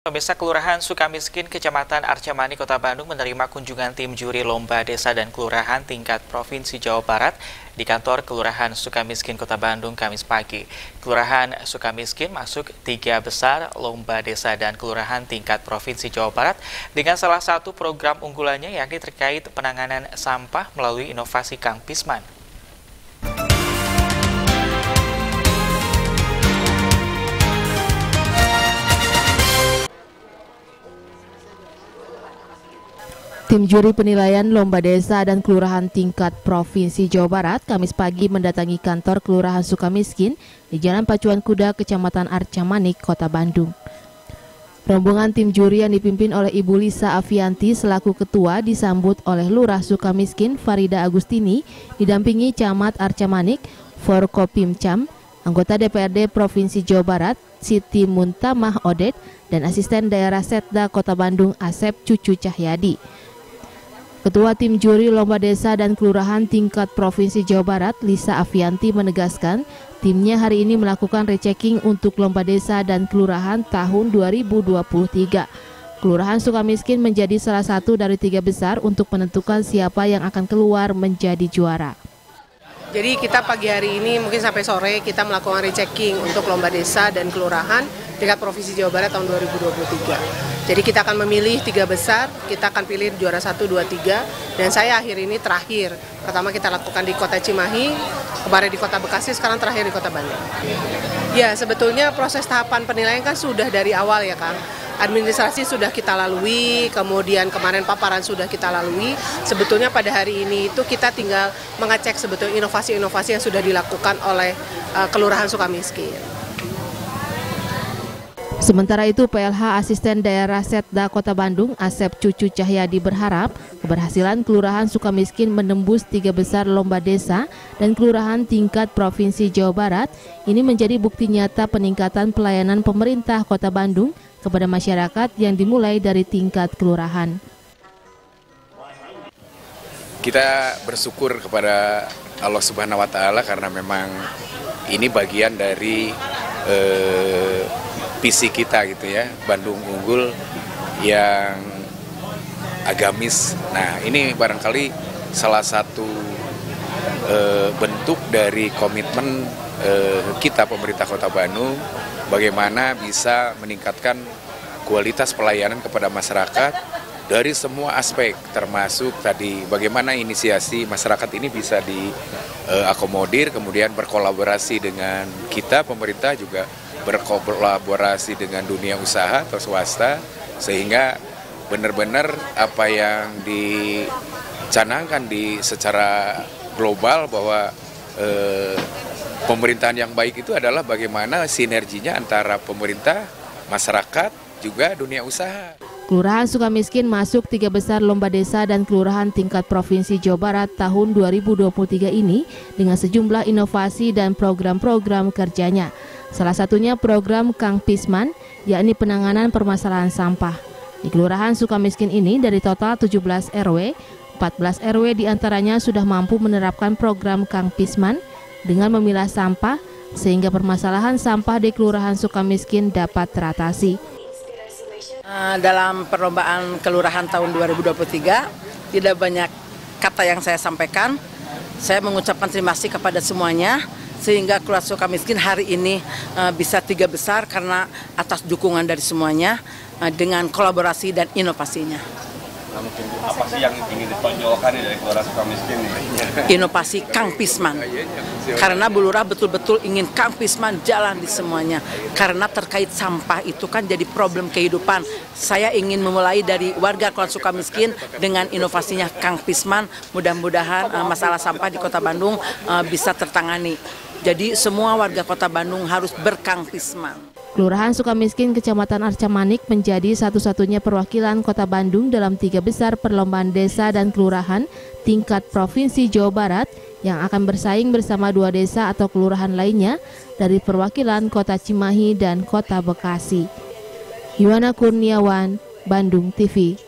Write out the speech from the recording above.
Pemirsa Kelurahan Sukamiskin, Kecamatan Arcamani, Kota Bandung menerima kunjungan tim juri lomba desa dan kelurahan tingkat Provinsi Jawa Barat di kantor Kelurahan Sukamiskin, Kota Bandung, Kamis pagi. Kelurahan Sukamiskin masuk tiga besar lomba desa dan kelurahan tingkat Provinsi Jawa Barat dengan salah satu program unggulannya yakni terkait penanganan sampah melalui inovasi Kang Pisman. Tim juri penilaian lomba desa dan kelurahan tingkat Provinsi Jawa Barat Kamis pagi mendatangi kantor Kelurahan Sukamiskin di Jalan Pacuan Kuda, Kecamatan Arcamanik, Kota Bandung. Rombongan tim juri yang dipimpin oleh Ibu Lisa Avianti selaku ketua disambut oleh Lurah Sukamiskin Farida Agustini, didampingi Camat Arcamanik, Forkopimcam, anggota DPRD Provinsi Jawa Barat, Siti Muntamah Odet, dan asisten daerah Setda Kota Bandung Asep Cucu Cahyadi. Ketua Tim Juri Lomba Desa dan Kelurahan tingkat Provinsi Jawa Barat, Lisa Avianti menegaskan, timnya hari ini melakukan rechecking untuk Lomba Desa dan Kelurahan tahun 2023. Kelurahan Sukamiskin menjadi salah satu dari tiga besar untuk menentukan siapa yang akan keluar menjadi juara. Jadi kita pagi hari ini mungkin sampai sore kita melakukan rechecking untuk lomba desa dan kelurahan tingkat Provinsi Jawa Barat tahun 2023. Jadi kita akan memilih tiga besar, kita akan pilih juara satu, dua, tiga, dan saya akhir ini terakhir. Pertama kita lakukan di Kota Cimahi, kemarin di Kota Bekasi, sekarang terakhir di Kota Bandung. Ya sebetulnya proses tahapan penilaian kan sudah dari awal ya Kang administrasi sudah kita lalui, kemudian kemarin paparan sudah kita lalui. Sebetulnya pada hari ini itu kita tinggal mengecek sebetulnya inovasi-inovasi yang sudah dilakukan oleh uh, Kelurahan Sukamiskin. Sementara itu, PLH Asisten Daerah Setda Kota Bandung, Asep Cucu Cahyadi berharap keberhasilan Kelurahan Sukamiskin menembus tiga besar lomba desa dan Kelurahan tingkat Provinsi Jawa Barat ini menjadi bukti nyata peningkatan pelayanan pemerintah Kota Bandung kepada masyarakat yang dimulai dari tingkat kelurahan. Kita bersyukur kepada Allah Subhanahu wa taala karena memang ini bagian dari eh, visi kita gitu ya, Bandung unggul yang agamis. Nah, ini barangkali salah satu eh, bentuk dari komitmen eh, kita pemerintah Kota Bandung bagaimana bisa meningkatkan kualitas pelayanan kepada masyarakat dari semua aspek termasuk tadi bagaimana inisiasi masyarakat ini bisa diakomodir kemudian berkolaborasi dengan kita pemerintah juga berkolaborasi dengan dunia usaha atau swasta sehingga benar-benar apa yang dicanangkan di secara global bahwa eh, pemerintahan yang baik itu adalah bagaimana sinerginya antara pemerintah, masyarakat, juga dunia usaha. Kelurahan Sukamiskin masuk tiga besar lomba desa dan kelurahan tingkat Provinsi Jawa Barat tahun 2023 ini dengan sejumlah inovasi dan program-program kerjanya. Salah satunya program Kang Pisman, yakni penanganan permasalahan sampah. Di Kelurahan Sukamiskin ini dari total 17 RW, 14 RW di antaranya sudah mampu menerapkan program Kang Pisman dengan memilah sampah sehingga permasalahan sampah di Kelurahan Sukamiskin dapat teratasi. Eh, dalam perlombaan kelurahan tahun 2023 tidak banyak kata yang saya sampaikan. Saya mengucapkan terima kasih kepada semuanya sehingga Kelurahan Sukamiskin hari ini uh, bisa tiga besar karena atas dukungan dari semuanya uh, dengan kolaborasi dan inovasinya. Nah, apa sih yang ingin ditonjolkan dari Kelurahan Sukamiskin Inovasi Kang Pisman. Karena Bulurah betul-betul ingin Kang Pisman jalan di semuanya. Karena terkait sampah itu kan jadi problem kehidupan. Saya ingin memulai dari warga Kelurahan Sukamiskin dengan inovasinya Kang Pisman. Mudah-mudahan uh, masalah sampah di Kota Bandung uh, bisa tertangani. Jadi semua warga Kota Bandung harus berkang Pisman. Kelurahan Sukamiskin Kecamatan Arcamanik menjadi satu-satunya perwakilan Kota Bandung dalam tiga besar perlombaan desa dan kelurahan tingkat Provinsi Jawa Barat yang akan bersaing bersama dua desa atau kelurahan lainnya dari perwakilan Kota Cimahi dan Kota Bekasi. Yuwana Kurniawan, Bandung TV